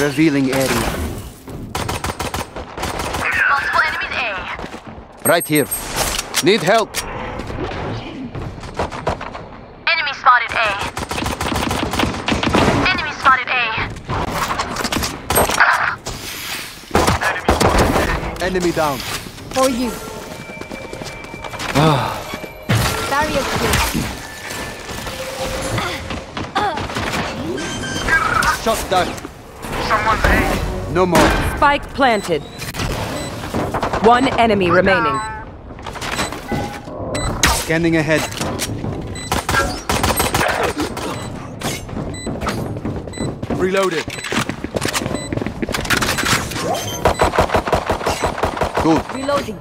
Revealing area. Multiple enemies A. Right here. Need help. Enemy spotted A. Enemy spotted A. Enemy down. For you. Barrier clear. Shot down. Someone's A. No more. Spike planted. One enemy remaining. Scanning ahead. Reloaded. Good. Reloading.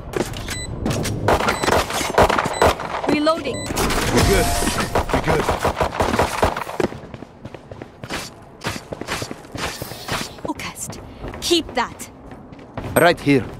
Reloading. We're good. We're good. Keep that. Right here.